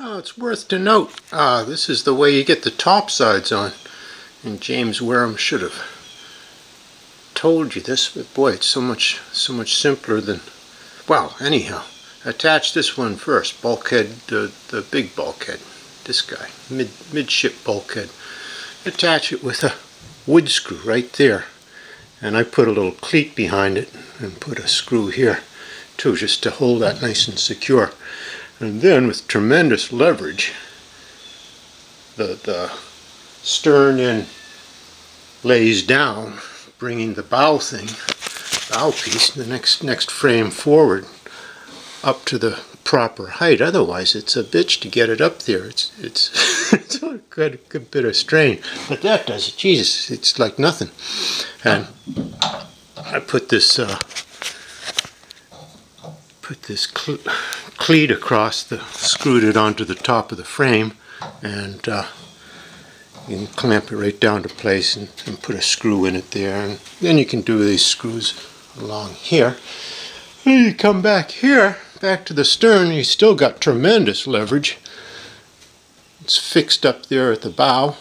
Oh, it's worth to note, uh, this is the way you get the top sides on. And James Wharram should have told you this, but boy, it's so much, so much simpler than, well, anyhow. Attach this one first, bulkhead, the, the big bulkhead, this guy, mid, midship bulkhead. Attach it with a wood screw right there. And I put a little cleat behind it and put a screw here too, just to hold that nice and secure. And then with tremendous leverage, the, the stern end lays down, bringing the bow thing, bow piece, the next next frame forward up to the proper height. Otherwise, it's a bitch to get it up there. It's it's it's a good good bit of strain. But that does it. Jesus, it's like nothing. And I put this uh, put this cleat across the, screwed it onto the top of the frame, and uh, you can clamp it right down to place and, and, put a screw in it there. And then you can do these screws along here. And you come back here, back to the stern, you still got tremendous leverage. It's fixed up there at the bow.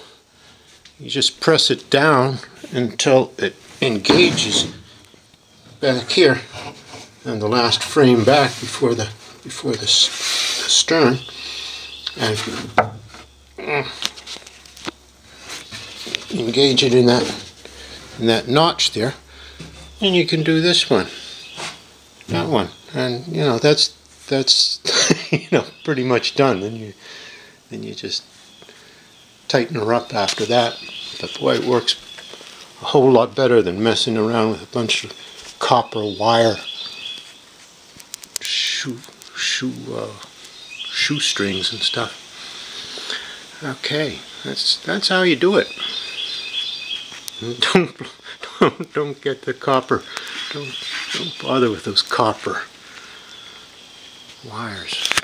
You just press it down until it engages back here and the last frame back before the before the, the stern. And uh, engage it in that in that notch there. And you can do this one. That one. And you know that's that's you know pretty much done. Then you then you just tighten her up after that. But boy it works a whole lot better than messing around with a bunch of copper wire. Shoe shoe uh, shoestrings and stuff. Okay, that's that's how you do it. Don't don't don't get the copper. Don't don't bother with those copper wires.